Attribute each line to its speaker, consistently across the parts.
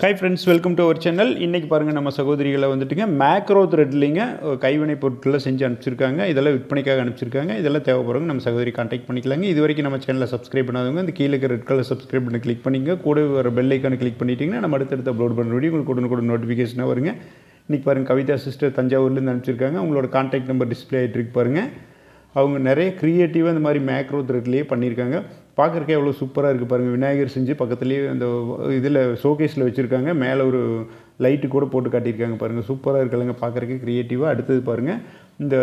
Speaker 1: Hi friends welcome to our channel இன்றைக்கி பாருங்கள் நம்ம சகோதரிகளை வந்துட்டுங்க மேக்ரோ த்ரெட்லிங்க கைவினை பொருட்களை செஞ்சு அனுப்பிச்சிருக்காங்க. இதெல்லாம் விற்பனைக்காக அனுப்பிச்சிருக்காங்க. இதெல்லாம் தேவைப்படுறவங்க நம்ம சகோதரி காண்டாக்ட் பண்ணிக்கலாங்க. இது வரைக்கும் நம்ம சேனலை சப்ஸ்கிரைப் பண்ணாதவங்க இந்த கீழே இருக்கிற ரெட் கலர் சப்ஸ்கிரைப் பண்ணி கிளிக் பண்ணிங்க கூட வர பெல் ஐக்கானை கிளிக் பண்ணிட்டீங்கன்னா நம்ம அடுத்தடுத்து அப்லோட் பண்ணுற வீடியோ உங்களுக்கு கூட நோட்டிஃபிகேஷனாக வருங்க. இன்றைக்கி பாருங்கள் கவிதா சிஸ்டர் தஞ்சாவூர்லேருந்து அனுப்பிச்சிருக்காங்க. அவங்களோட காண்டாக்ட் நம்பர் டிஸ்பிளே ஆகிட்டு இருக்கு பாருங்கள் அவங்க நிறைய க்ரியேட்டிவாக இந்த மாதிரி மேக்ரோ த்ரெட்லேயே பண்ணியிருக்காங்க. பார்க்குறக்கே எவ்வளோ சூப்பராக இருக்குது பாருங்கள் விநாயகர் செஞ்சு பக்கத்துலேயே அந்த இதில் ஷோகேஸில் வச்சுருக்காங்க. மேலே ஒரு லைட்டு கூட போட்டு காட்டியிருக்காங்க பாருங்கள் சூப்பராக இருக்கலைங்க பார்க்குறக்கே க்ரியேட்டிவாக அடுத்தது பாருங்கள் இந்த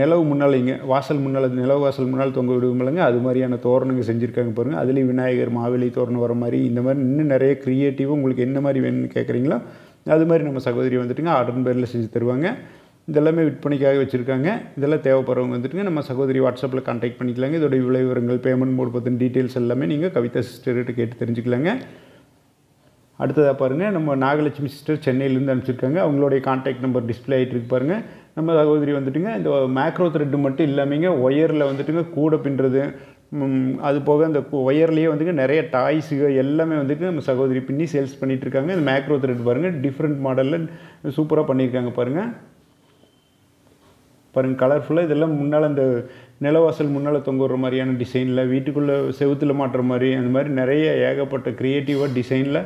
Speaker 1: நிலவு முன்னால் இங்கே வாசல் முன்னால் நிலவு வாசல் முன்னால் தொங்க விடுவோம்லங்க அது மாதிரியான தோரணங்க செஞ்சுருக்காங்க பாருங்கள் அதுலேயும் விநாயகர் மாவிலை தோரணம் வர மாதிரி இந்த மாதிரி இன்னும் நிறைய க்ரியேட்டிவாக உங்களுக்கு என்ன மாதிரி வேணும்னு கேட்குறீங்களோ அது மாதிரி நம்ம சகோதரி வந்துட்டுங்க ஆர்டர் பேரில் செஞ்சு தருவாங்க. இதெல்லாமே விற்பனைக்காக வச்சுருக்காங்க. இதெல்லாம் தேவைப்படுறவங்க வந்துட்டுங்க நம்ம சகோதரி வாட்ஸ்அப்பில் கான்டாக்ட் பண்ணிக்கலாங்க. இதோடைய விலை விவரங்கள் பேமெண்ட் மோட் பற்றின டீட்டெயில்ஸ் எல்லாமே நீங்கள் கவிதா சிஸ்டர்கிட்ட கேட்டு தெரிஞ்சுக்கலாங்க. அடுத்ததாக பாருங்கள் நம்ம நாகலட்சுமி சிஸ்டர் சென்னையிலேருந்து அனுப்பிச்சிருக்காங்க. அவங்களுடைய கான்டாக்ட் நம்பர் டிஸ்பிளே ஆகிட்டு இருக்கு பாருங்கள் நம்ம சகோதரி வந்துட்டுங்க இந்த மேக்ரோ த்ரெட்டு மட்டும் இல்லாமங்க ஒயரில் வந்துட்டுங்க கூட பின்னுறது அது போக அந்த ஒயர்லேயே வந்துங்க நிறைய டாய்ஸுக எல்லாமே வந்துட்டு நம்ம சகோதரி பின்னி சேல்ஸ் பண்ணிகிட்டு இருக்காங்க. இந்த மேக்ரோ த்ரெட் பாருங்கள் டிஃப்ரெண்ட் மாடலில் சூப்பராக பண்ணியிருக்காங்க பாருங்கள் பாருங்கள் கலர்ஃபுல்லாக இதெல்லாம் முன்னால் அந்த நிலவாசல் முன்னால் தொங்க விடுற மாதிரியான டிசைனில் வீட்டுக்குள்ளே செவுத்தில் மாட்டுற மாதிரி அந்த மாதிரி நிறைய ஏகப்பட்ட க்ரியேட்டிவாக டிசைனில்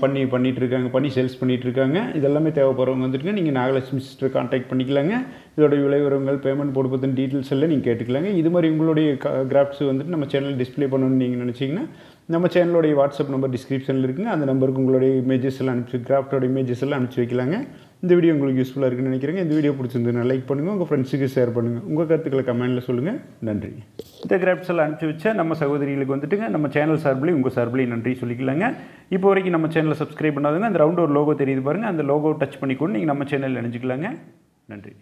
Speaker 1: பண்ணி பண்ணிகிட்ருக்காங்க பண்ணி சேல்ஸ் பண்ணிகிட்ருக்காங்க இதெல்லாமே தேவைப்படுறவங்க வந்துட்டுங்க நீங்கள் நாகலட்சுமி சிஸ்டர் காண்டாக்ட் பண்ணிக்கலாங்க. இதோட விலை பேமெண்ட் போட்டு பற்றின டீட்டெயில்ஸ் எல்லாம் நீங்கள் கேட்டுக்கலாங்க. இது மாதிரி உங்களுடைய கிராஃப்ட்ஸ் வந்துட்டு நம்ம சேனல் டிஸ்பிளே பண்ணணும்னு நீங்கள் நினச்சிங்கன்னா நம்ம சேனலோடைய வாட்ஸ்அப் நம்பர் டிஸ்கிரிப்ஷனில் இருக்குங்க. அந்த நம்பருக்கு உங்களுடைய இமேஜஸ் எல்லாம் அனுப்பிச்சு கிராஃப்டோட இமேஜஸ் எல்லாம் அனுப்பிச்சு வைக்கலாங்க. இந்த வீடியோ உங்களுக்கு யூஸ்ஃபுல்லாக இருக்குன்னு நினைக்கிறேங்க. இந்த வீடியோ பிடிச்சிருந்ததுன்னா லைக் பண்ணுங்கள் உங்கள் ஃப்ரெண்ட்ஸுக்கு ஷேர் பண்ணுங்கள் உங்கள் கருத்துக்களை கமெண்ட்டில் சொல்லுங்கள் நன்றி. இந்த கிராஃப்ட்ஸ் எல்லாம் அனுப்பிச்சு வச்சா நம்ம சகோதரிகளுக்கு வந்துட்டுங்க. நம்ம சேனல் சார்பிலையும் உங்கள் சார்பிலையும் நன்றி சொல்லிக்கலாங்க. இப்போ வரைக்கும் நம்ம சேனலை சப்ஸ்கிரைப் பண்ணாதுங்க அந்த ரவுண்ட் ஒரு லோகோ தெரியுது பாருங்கள் அந்த லோகோ டச் பண்ணிக்கொண்டு நீங்கள் நம்ம சேனலில் நினைச்சிக்கலாங்க நன்றி.